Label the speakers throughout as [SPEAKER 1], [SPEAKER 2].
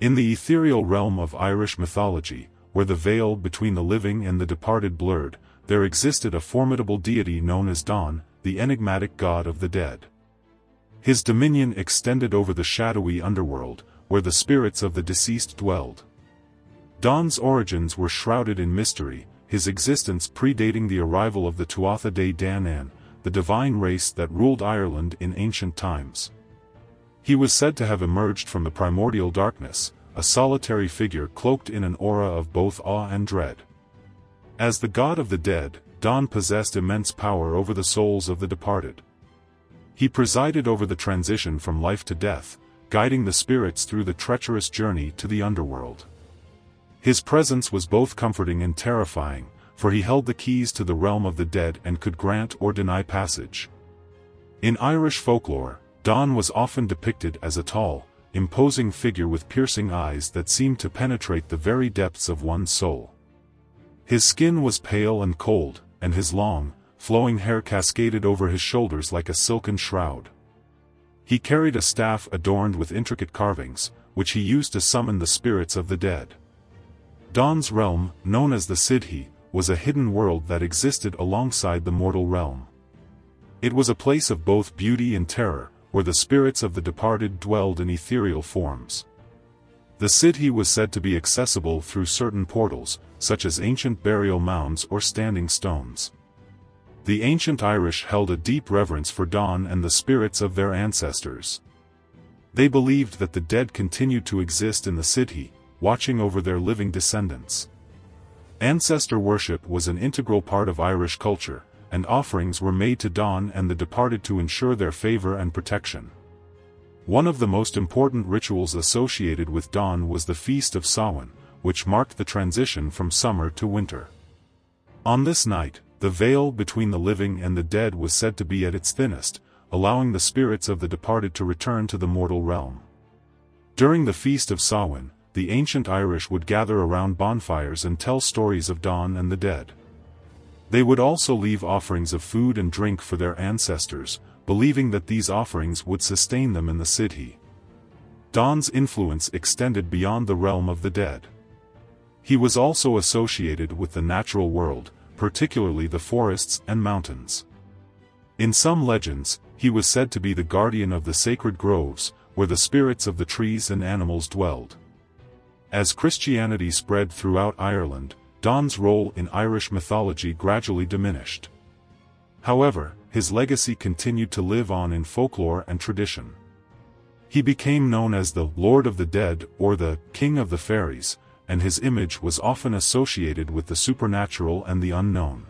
[SPEAKER 1] In the ethereal realm of Irish mythology, where the veil between the living and the departed blurred, there existed a formidable deity known as Donn, the enigmatic god of the dead. His dominion extended over the shadowy underworld, where the spirits of the deceased dwelled. Donn's origins were shrouded in mystery, his existence predating the arrival of the Tuatha De Danann, the divine race that ruled Ireland in ancient times. He was said to have emerged from the primordial darkness, a solitary figure cloaked in an aura of both awe and dread. As the god of the dead, Donn possessed immense power over the souls of the departed. He presided over the transition from life to death, guiding the spirits through the treacherous journey to the underworld. His presence was both comforting and terrifying, for he held the keys to the realm of the dead and could grant or deny passage. In Irish folklore, Donn was often depicted as a tall, imposing figure with piercing eyes that seemed to penetrate the very depths of one's soul. His skin was pale and cold, and his long, flowing hair cascaded over his shoulders like a silken shroud. He carried a staff adorned with intricate carvings, which he used to summon the spirits of the dead. Donn's realm, known as the Sidhe, was a hidden world that existed alongside the mortal realm. It was a place of both beauty and terror, where the spirits of the departed dwelled in ethereal forms. The Sidhe was said to be accessible through certain portals, such as ancient burial mounds or standing stones. The ancient Irish held a deep reverence for Donn and the spirits of their ancestors. They believed that the dead continued to exist in the Sidhe, watching over their living descendants. Ancestor worship was an integral part of Irish culture, and offerings were made to Donn and the departed to ensure their favor and protection. One of the most important rituals associated with Donn was the Feast of Samhain, which marked the transition from summer to winter. On this night, the veil between the living and the dead was said to be at its thinnest, allowing the spirits of the departed to return to the mortal realm. During the Feast of Samhain, the ancient Irish would gather around bonfires and tell stories of Donn and the dead. They would also leave offerings of food and drink for their ancestors, believing that these offerings would sustain them in the Sidhe. Donn's influence extended beyond the realm of the dead. He was also associated with the natural world, particularly the forests and mountains. In some legends, he was said to be the guardian of the sacred groves, where the spirits of the trees and animals dwelled. As Christianity spread throughout Ireland, Donn's role in Irish mythology gradually diminished. However, his legacy continued to live on in folklore and tradition. He became known as the Lord of the Dead or the King of the Fairies, and his image was often associated with the supernatural and the unknown.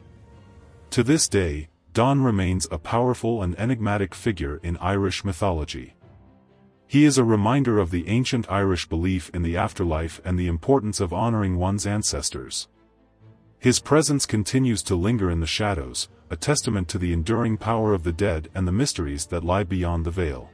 [SPEAKER 1] To this day, Donn remains a powerful and enigmatic figure in Irish mythology. He is a reminder of the ancient Irish belief in the afterlife and the importance of honoring one's ancestors. His presence continues to linger in the shadows, a testament to the enduring power of the dead and the mysteries that lie beyond the veil.